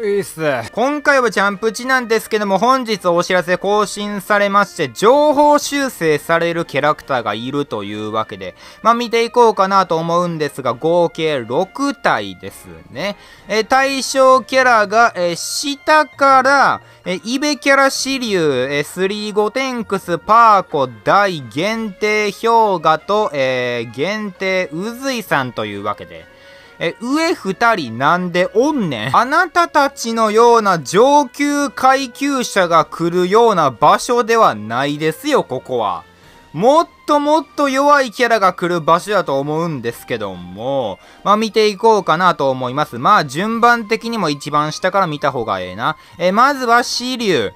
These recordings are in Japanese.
ういっす。今回はジャンプ値なんですけども、本日お知らせ更新されまして、情報修正されるキャラクターがいるというわけで、まあ見ていこうかなと思うんですが、合計6体ですね。え対象キャラが、え下から、えイベキャラシリュウ、えスリーゴテンクス、パーコ、大、限定氷河と、えー、限定うずいさんというわけで、え、上二人なんでおんねん？あなたたちのような上級階級者が来るような場所ではないですよ、ここは。もっともっと弱いキャラが来る場所だと思うんですけども、まあ見ていこうかなと思います。まあ順番的にも一番下から見た方がええな。え、まずはシリュウ。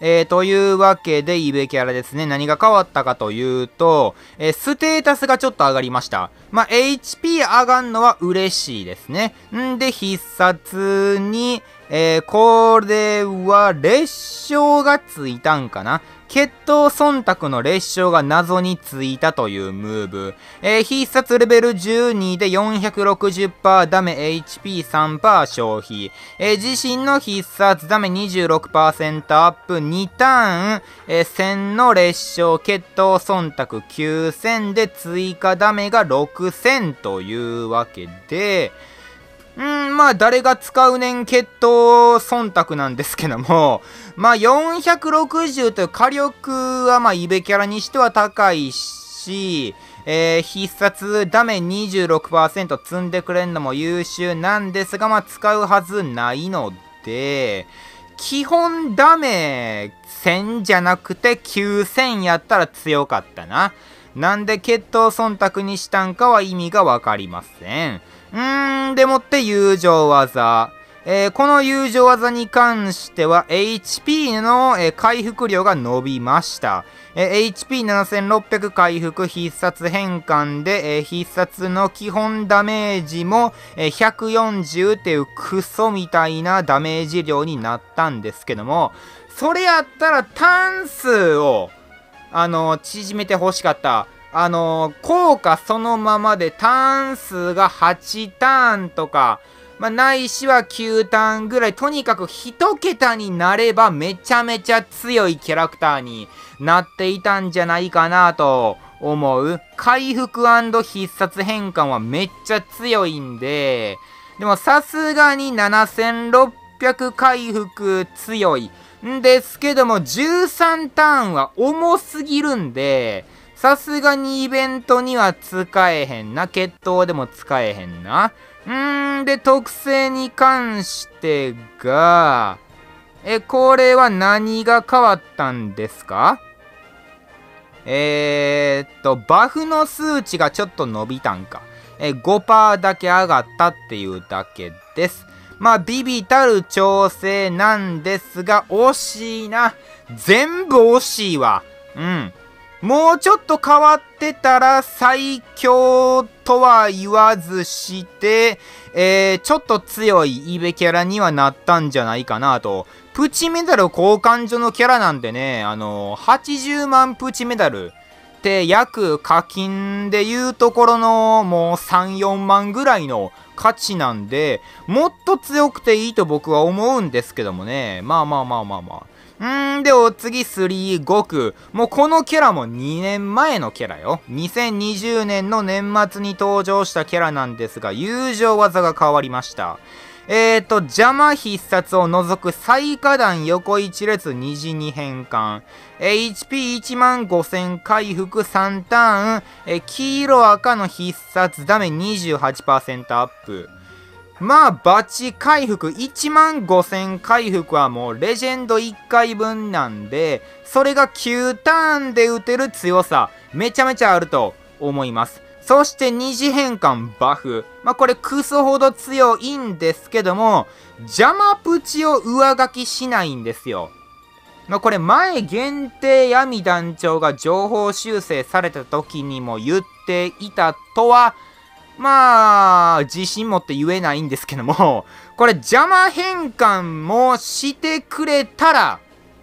えー、というわけで、イベキャラですね。何が変わったかというと、えー、ステータスがちょっと上がりました。まあ、HP 上がんのは嬉しいですね。んで、必殺に、えー、これは、列勝がついたんかな決闘忖度の列車が謎についたというムーブ。えー、必殺レベル12で460%ダメ HP3% 消費。えー、自身の必殺ダメ26%アップ2ターン。えー、1000の列車決闘忖度9000で追加ダメが6000というわけで、うん、まあ、誰が使うねん決闘忖度なんですけども、まあ、460という火力は、まあ、イベキャラにしては高いし、えー、必殺ダメ26%積んでくれるのも優秀なんですが、まあ、使うはずないので、基本ダメ1000じゃなくて9000やったら強かったな。なんで決闘忖度にしたんかは意味がわかりません。うーん、でもって友情技。えー、この友情技に関しては HP の、えー、回復量が伸びました。えー、HP7600 回復必殺変換で、え、必殺の基本ダメージも、えー、140っていうクソみたいなダメージ量になったんですけども、それやったらターン数を、あの縮めて欲しかった。あのー、効果そのままでターン数が8ターンとか、まあ、ないしは9ターンぐらい、とにかく1桁になればめちゃめちゃ強いキャラクターになっていたんじゃないかなと思う。回復必殺変換はめっちゃ強いんで、でもさすがに7600回復強い。んですけども、13ターンは重すぎるんで、さすがにイベントには使えへんな。決闘でも使えへんな。うーん、で、特性に関してが、え、これは何が変わったんですか？えー、っと、バフの数値がちょっと伸びたんか。え、5%だけ上がったっていうだけです。まあ、ビビたる調整なんですが、惜しいな。全部惜しいわ。うん。もうちょっと変わってたら最強とは言わずして、えー、ちょっと強いイベキャラにはなったんじゃないかなと。プチメダル交換所のキャラなんでね、あのー、80万プチメダルって約課金でいうところのもう3、4万ぐらいの価値なんで、もっと強くていいと僕は思うんですけどもね。まあまあまあまあまあ。んで、お次、3、5区。もうこのキャラも2年前のキャラよ。2020年の年末に登場したキャラなんですが、友情技が変わりました。えーと、邪魔必殺を除く最下段横一列虹に変換。HP1 万5000回復3ターン。え黄色赤の必殺ダメ28%アップ。まあ、バチ回復、1万5000回復はもうレジェンド1回分なんで、それが9ターンで打てる強さ、めちゃめちゃあると思います。そして二次変換バフ。まあこれクソほど強いんですけども、邪魔プチを上書きしないんですよ。まあこれ前限定闇団長が情報修正された時にも言っていたとはまあ、自信持って言えないんですけども、これ邪魔変換もしてくれたら、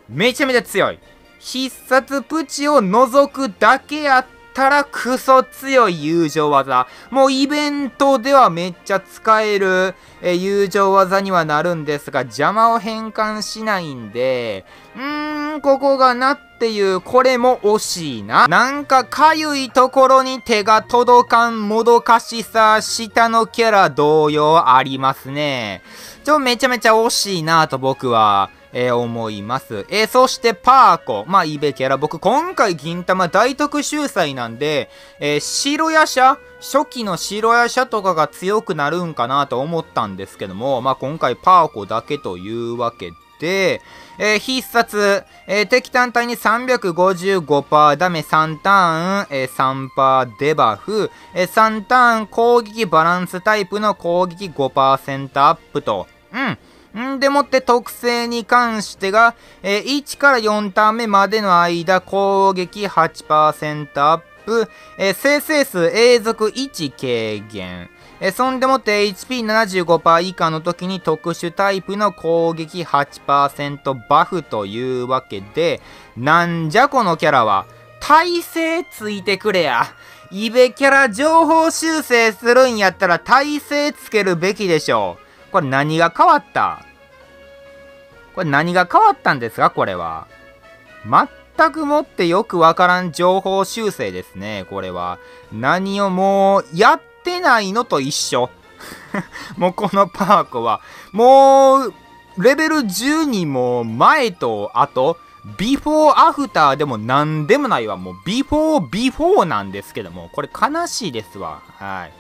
めちゃめちゃ強い。必殺プチを除くだけやったらクソ強い友情技。もうイベントではめっちゃ使える。え友情技にはなるんですが、邪魔を変換しないんで、うーん、ここがなっていう、これも惜しいな。なんかかゆいところに手が届かんもどかしさ、下のキャラ同様ありますね。ちょ、めちゃめちゃ惜しいなと僕は、えー、思います。えー、そしてパーコ。まあ、イベキャラ。僕、今回銀玉大特集祭なんで、えー、白夜叉？初期の白夜叉とかが強くなるんかなと思ったんですけども、まあ、今回パーコだけというわけで、えー、必殺、えー、敵単体に355%ダメ3ターン、えー、3%デバフ、えー、3ターン攻撃バランスタイプの攻撃5%アップと、うん。んでもって特性に関してが、えー、1から4ターン目までの間、攻撃8%アップ、えー、生成数永続1軽減。えー、そんでもって HP75% 以下の時に特殊タイプの攻撃8%バフというわけで、なんじゃこのキャラは。耐性ついてくれや。イベキャラ情報修正するんやったら耐性つけるべきでしょう。これ何が変わった？これ何が変わったんですか？これは。全くもってよくわからん上方修正ですね、これは。何をもう、やってないのと一緒。もうこのパーコは。もう、レベル10にも前と後、ビフォーアフターでも何でもないわ。もうビフォービフォーなんですけども、これ悲しいですわ。はい。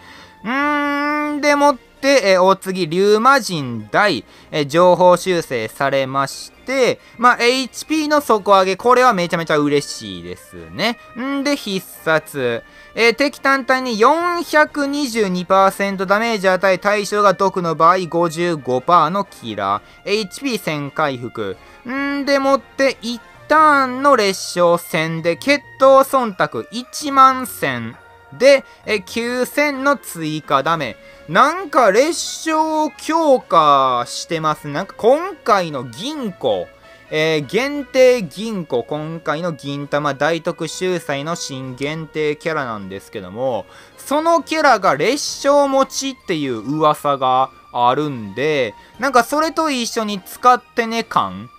うーん、でもっ、えー、お次、竜魔人大、えー、情報修正されまして、まあ、HP の底上げ、これはめちゃめちゃ嬉しいですね。んで、必殺。えー、敵単体に422%ダメージ与え対象が毒の場合55%のキラー。HP1000 回復。んでもって一旦の列車戦で決闘忖度1万1000で、え9000の追加ダメ。なんか列車強化してます。なんか今回の銀行、えー、限定銀行、今回の銀玉大特集祭の新限定キャラなんですけども、そのキャラが列車持ちっていう噂があるんで、なんかそれと一緒に使ってね感。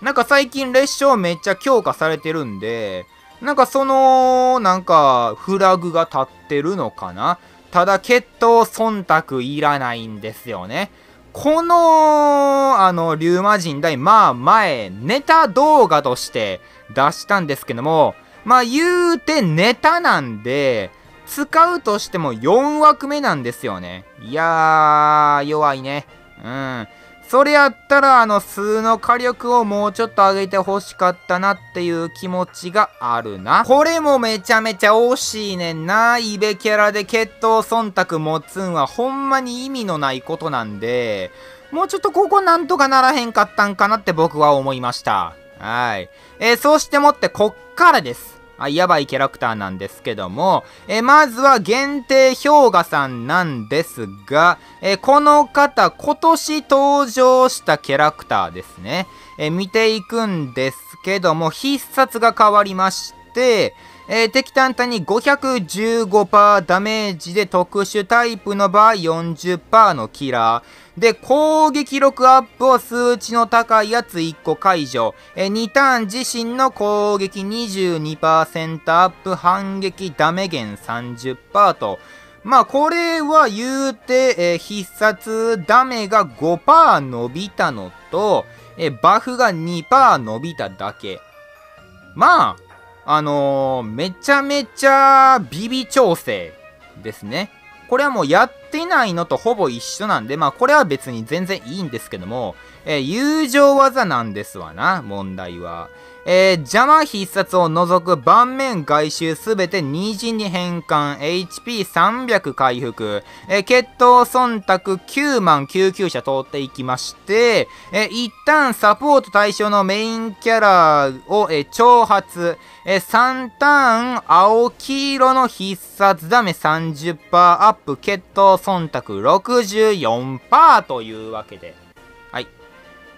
なんか最近列車めっちゃ強化されてるんで、なんかその、なんかフラグが立ってるのかな？ただ、決闘忖度いらないんですよね。この、あの、リュウマ人大、まあ前、ネタ動画として出したんですけども、まあ言うてネタなんで、使うとしても4枠目なんですよね。いやー、弱いね。うん。それやったら、あの、数の火力をもうちょっと上げて欲しかったなっていう気持ちがあるな。これもめちゃめちゃ惜しいねんな。イベキャラで決闘忖度持つんはほんまに意味のないことなんで、もうちょっとここなんとかならへんかったんかなって僕は思いました。はい。えー、そうしてもってこっからです。あやばいキャラクターなんですけども、えまずは限定氷河さんなんですが、えこの方、今年登場したキャラクターですね。え見ていくんですけども、必殺が変わりまして、えー、敵単体に515%ダメージで特殊タイプの場合40%のキラー。で、攻撃力アップを数値の高いやつ1個解除。え、2ターン自身の攻撃22%アップ、反撃ダメ減30%と。まあ、これは言うて、えー、必殺ダメが5%伸びたのと、えー、バフが2%伸びただけ。まあ、あのー、めちゃめちゃビビ調整ですね。これはもうやってないのとほぼ一緒なんで、まあこれは別に全然いいんですけども、えー、友情技なんですわな、問題は。えー、邪魔必殺を除く盤面外周すべて虹に変換、HP300 回復、えー、決闘忖度9万救急車通っていきまして、えー、一旦サポート対象のメインキャラを、えー、挑発、えー、3ターン青黄色の必殺ダメ30%アップ、決闘忖度64%というわけで。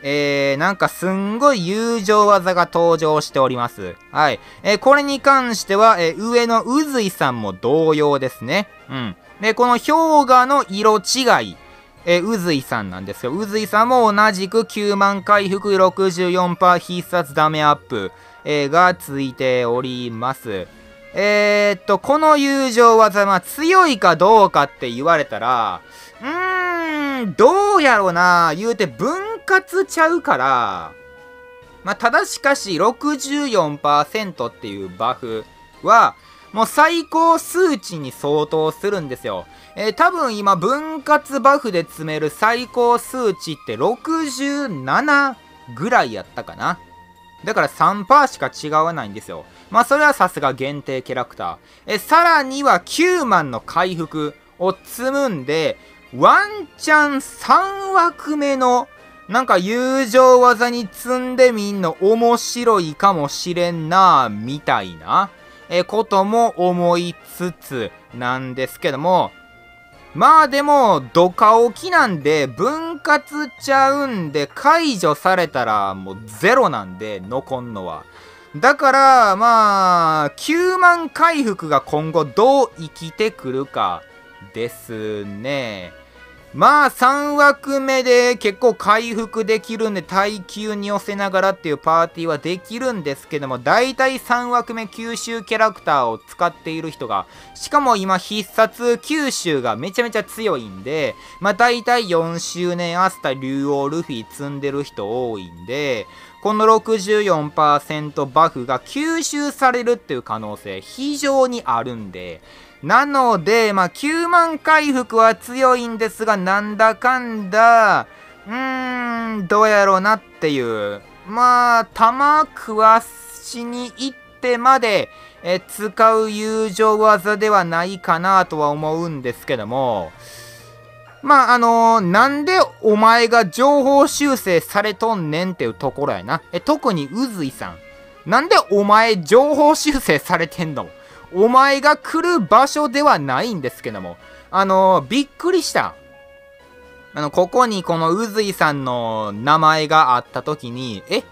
えー、なんかすんごい友情技が登場しております。はい。えー、これに関しては、えー、上のうずいさんも同様ですね。うん。で、この氷河の色違い。えー、うずいさんなんですよ。うずいさんも同じく9万回復64%必殺ダメアップ、えー、がついております。えー、っと、この友情技、まあ、強いかどうかって言われたら、うーん、どうやろうな、言うて分割ちゃうから、まあ、ただしかし64%っていうバフは、もう最高数値に相当するんですよ。えー、多分今分割バフで詰める最高数値って67ぐらいやったかな。だから3%しか違わないんですよ。まあそれはさすが限定キャラクター。え、さらには9万の回復を積むんで、ワンチャン3枠目のなんか友情技に積んでみんの面白いかもしれんなみたいな、えことも思いつつなんですけども、まあでも、ドカ置きなんで、分割ちゃうんで、解除されたらもうゼロなんで、残んのは。だから、まあ、9万回復が今後どう生きてくるかですね。まあ3枠目で結構回復できるんで耐久に寄せながらっていうパーティーはできるんですけども大体3枠目九州キャラクターを使っている人がしかも今必殺九州がめちゃめちゃ強いんでまあ大体4周年アスタ竜王ルフィ積んでる人多いんでこの64%バフが吸収されるっていう可能性非常にあるんでなので、まあ、9万回復は強いんですが、なんだかんだ、うーん、どうやろうなっていう。まあ、玉食わしに行ってまで、え使う友情技ではないかなとは思うんですけども、まあ、あのー、なんでお前が情報修正されとんねんっていうところやな。え、特にうずいさん。なんでお前情報修正されてんの？お前が来る場所ではないんですけども、あのー、びっくりした。あの、ここにこのうずいさんの名前があった時に、え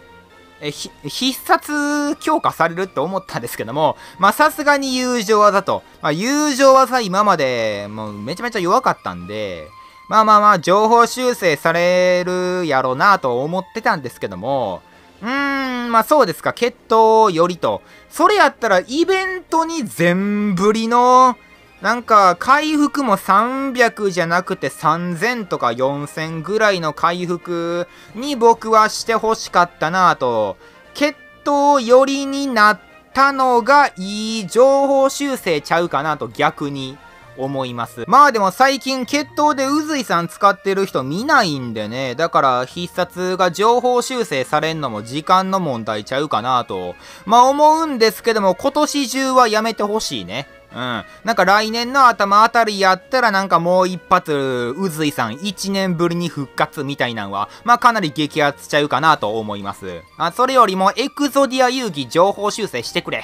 え必殺強化されるって思ったんですけども、まさすがに友情技と、まあ友情技今までもうめちゃめちゃ弱かったんで、まあまあまあ情報修正されるやろなと思ってたんですけども、うーん、まあそうですか、決闘よりと。それやったらイベントに全振りの、なんか回復も300じゃなくて3000とか4000ぐらいの回復に僕はしてほしかったなぁと。決闘寄りになったのがいい情報修正ちゃうかなと逆に。思います。まあでも最近決闘でうずいさん使ってる人見ないんでね、だから必殺が情報修正されんのも時間の問題ちゃうかなと、まあ思うんですけども今年中はやめてほしいね。うん。なんか来年の頭あたりやったらなんかもう一発、うずいさん1年ぶりに復活みたいなんは、まあかなり激アツちゃうかなと思います。あそれよりもエクゾディア遊戯情報修正してくれ。